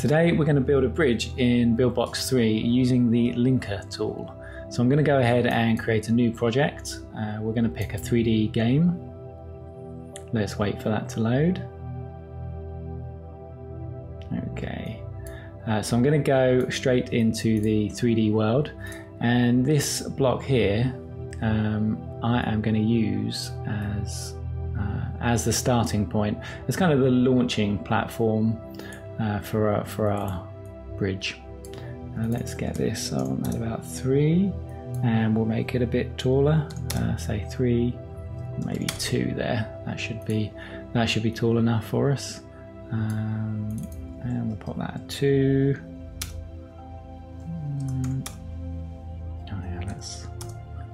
Today we're going to build a bridge in BuildBox 3 using the linker tool. So I'm going to go ahead and create a new project. Uh, we're going to pick a 3D game. Let's wait for that to load. Okay, uh, so I'm going to go straight into the 3D world and this block here um, I am going to use as uh, as the starting point. It's kind of the launching platform uh, for, our, for our bridge. Uh, let's get this on at about three and we'll make it a bit taller, uh, say three, maybe two there. That should be that should be tall enough for us. Um, and we'll put that at two. Mm. Oh yeah, let's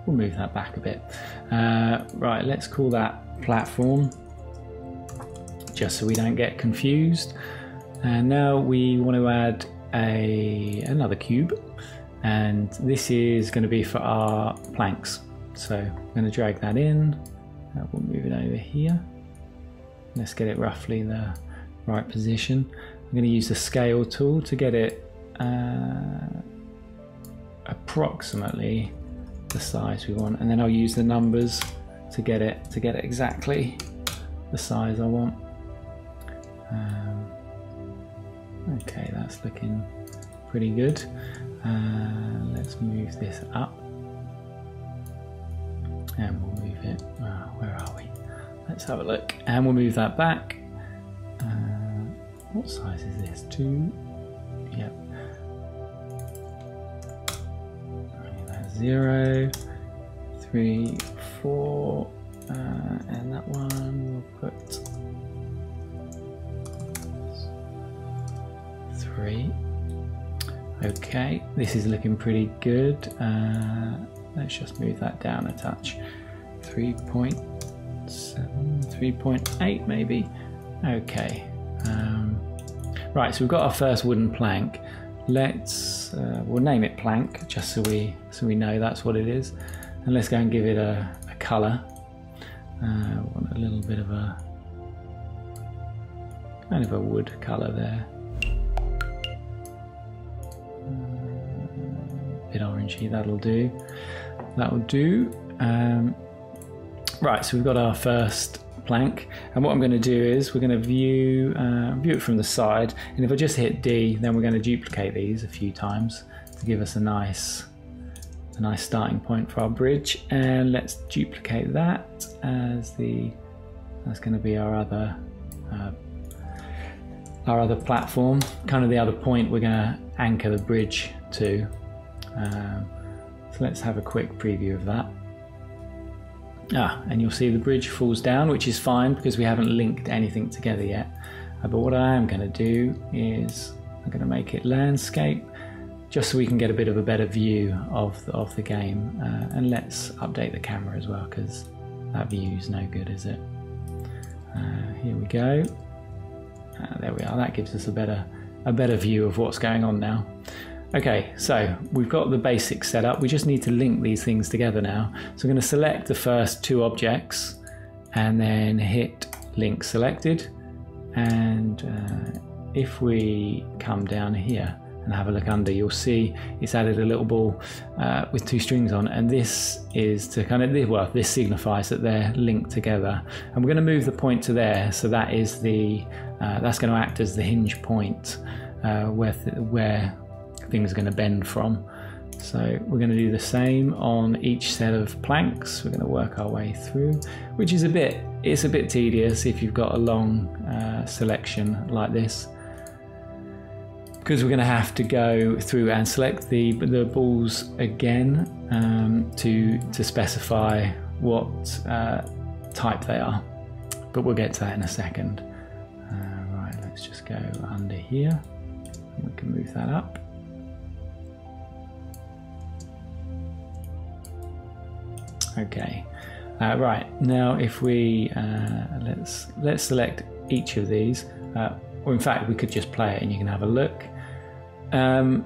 we'll move that back a bit. Uh, right, let's call that platform, just so we don't get confused. And now we want to add a another cube, and this is going to be for our planks. So I'm going to drag that in. Uh, we'll move it over here. Let's get it roughly in the right position. I'm going to use the scale tool to get it uh, approximately the size we want, and then I'll use the numbers to get it to get it exactly the size I want. Um, okay, that's looking pretty good. Uh, let's move this up, and we'll move it. Uh, where are we? Let's have a look, and we'll move that back. Uh, what size is this? Two. Yep. zero, three, four, uh, and that one we'll put Okay, this is looking pretty good. Uh, let's just move that down a touch. 3.7, 3.8 maybe. Okay. Um, right, so we've got our first wooden plank let's uh, we'll name it plank just so we so we know that's what it is and let's go and give it a, a color uh, want a little bit of a kind of a wood color there orangey that'll do that'll do um, right so we've got our first plank. And what I'm going to do is we're going to view, uh, view it from the side. And if I just hit D, then we're going to duplicate these a few times to give us a nice, a nice starting point for our bridge. And let's duplicate that as the, that's going to be our other, uh, our other platform, kind of the other point we're going to anchor the bridge to. Um, so let's have a quick preview of that. Ah, and you'll see the bridge falls down, which is fine because we haven't linked anything together yet. Uh, but what I am going to do is I'm going to make it landscape just so we can get a bit of a better view of the, of the game. Uh, and let's update the camera as well because that view is no good, is it? Uh, here we go. Uh, there we are. That gives us a better a better view of what's going on now. Okay, so we've got the basics set up. We just need to link these things together now. So I'm going to select the first two objects and then hit link selected. And uh, if we come down here and have a look under, you'll see it's added a little ball uh, with two strings on. And this is to kind of, well, this signifies that they're linked together. And we're going to move the point to there. So that is the, uh, that's going to act as the hinge point uh, where, where things are going to bend from. So we're going to do the same on each set of planks. We're going to work our way through, which is a bit, it's a bit tedious if you've got a long uh, selection like this. Because we're going to have to go through and select the, the balls again um, to, to specify what uh, type they are. But we'll get to that in a second. Uh, right, let's just go under here. We can move that up. Okay, uh, right now if we uh, let's let's select each of these, uh, or in fact we could just play it and you can have a look. Um,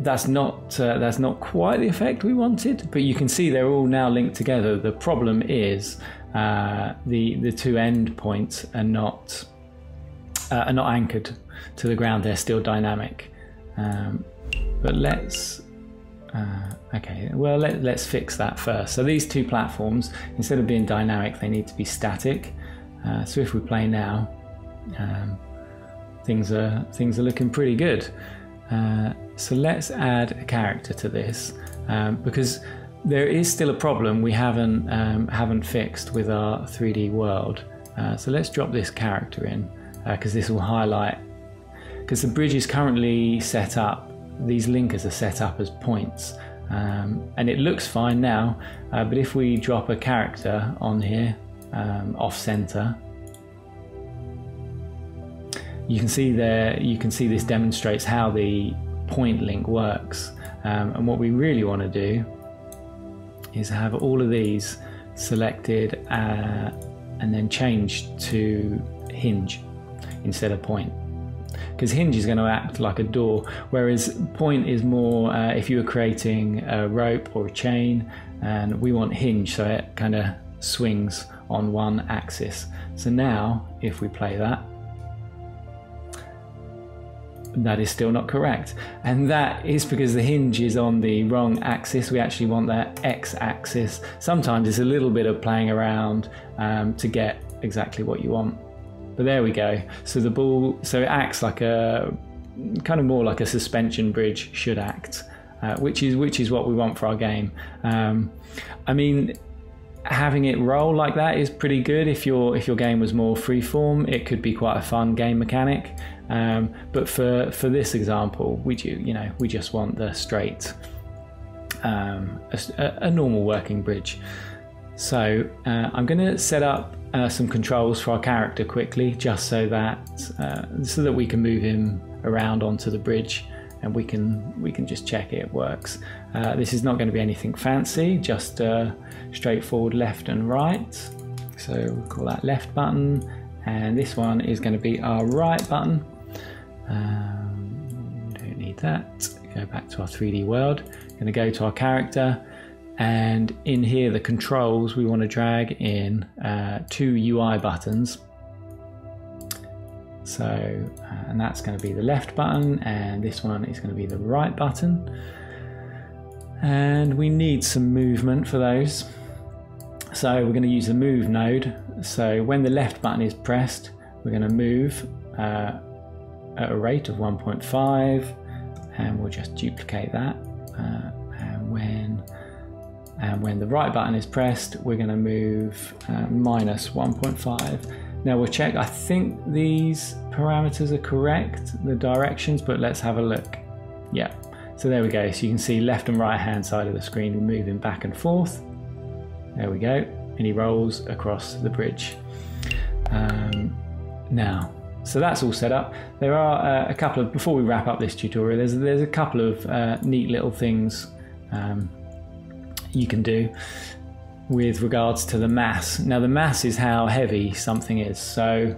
that's not uh, that's not quite the effect we wanted, but you can see they're all now linked together. The problem is uh, the the two end points are not uh, are not anchored. to the ground, they're still dynamic. Um, but let's uh, okay, well, let, us fix that first. So these two platforms, instead of being dynamic, they need to be static. Uh, so if we play now, um, things are things are looking pretty good. Uh, so let's add a character to this um, because there is still a problem we haven't um, haven't fixed with our 3D world. Uh, so let's drop this character in because uh, this will highlight because the bridge is currently set up. These linkers are set up as points. Um, and it looks fine now, uh, but if we drop a character on here um, off center, you can see there, you can see this demonstrates how the point link works. Um, and what we really want to do is have all of these selected uh, and then changed to hinge instead of point because hinge is going to act like a door whereas point is more uh, if you were creating a rope or a chain and we want hinge so it kind of swings on one axis so now if we play that that is still not correct. And that is because the hinge is on the wrong axis. We actually want that x axis. Sometimes it's a little bit of playing around um, to get exactly what you want. But there we go. So the ball, so it acts like a kind of more like a suspension bridge should act, uh, which is which is what we want for our game. Um, I mean, having it roll like that is pretty good. If your if your game was more freeform, it could be quite a fun game mechanic. Um, but for for this example, we do you know we just want the straight um, a, a, normal working bridge. So uh, I'm going to set up uh, some controls for our character quickly, just so that uh, so that we can move him around onto the bridge and we can we can just check it works. Uh, this is not going to be anything fancy, just uh, straightforward left and right. So we'll call that left button, and this one is going to be our right button. Um, don't need that. Go back to our 3D world. Going to go to our character, and in here the controls we want to drag in uh, two UI buttons. So, uh, and that's going to be the left button, and this one is going to be the right button. And we need some movement for those. So we're going to use the move node. So when the left button is pressed, we're going to move uh, at a rate of 1.5 and we'll just duplicate that uh, and when the right button is pressed we're going to move uh, minus 1.5 now we'll check. I think these parameters are correct the directions but let's have a look. Yeah. So there we go. So you can see left and right hand side of the screen moving back and forth. There we go. And he rolls across the bridge. Um, now so that's all set up. There are uh, a couple of, before we wrap up this tutorial, there's, there's a couple of uh, neat little things um, you can do with regards to the mass. Now the mass is how heavy something is. So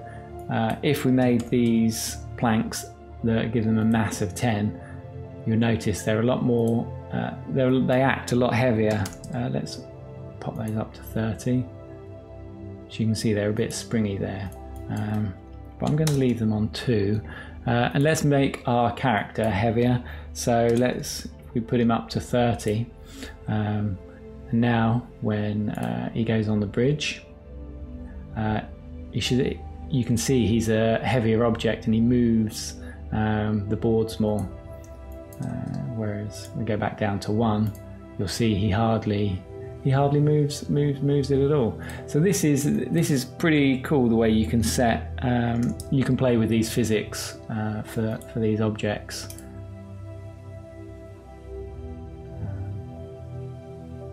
uh, if we made these planks that give them a mass of 10, you'll notice they're a lot more, uh, they act a lot heavier. Uh, let's pop those up to 30. So you can see they're a bit springy there. Um, but I'm going to leave them on two. Uh, and let's make our character heavier. So let's we put him up to 30. Um, and now when uh, he goes on the bridge, uh, you should you can see he's a heavier object and he moves um, the boards more. Uh, whereas we go back down to one, you'll see he hardly he hardly moves moves moves it at all. So this is this is pretty cool the way you can set um, you can play with these physics uh, for for these objects.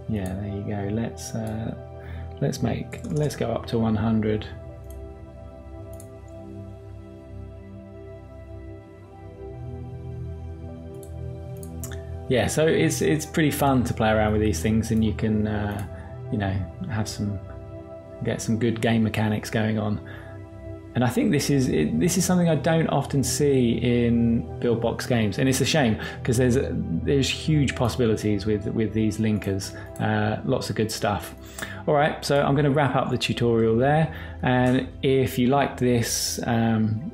Yeah, there you go. Let's uh, let's make let's go up to 100. yeah, so it's it's pretty fun to play around with these things, and you can uh, you know have some get some good game mechanics going on. And I think this is it, this is something I don't often see in Buildbox games, and it's a shame because there's there's huge possibilities with with these linkers, uh, lots of good stuff. All right, so I'm going to wrap up the tutorial there, and if you liked this. Um,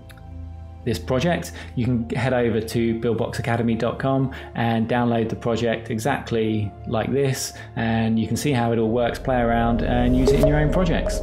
this project, you can head over to buildboxacademy.com and download the project exactly like this, and you can see how it all works, play around, and use it in your own projects.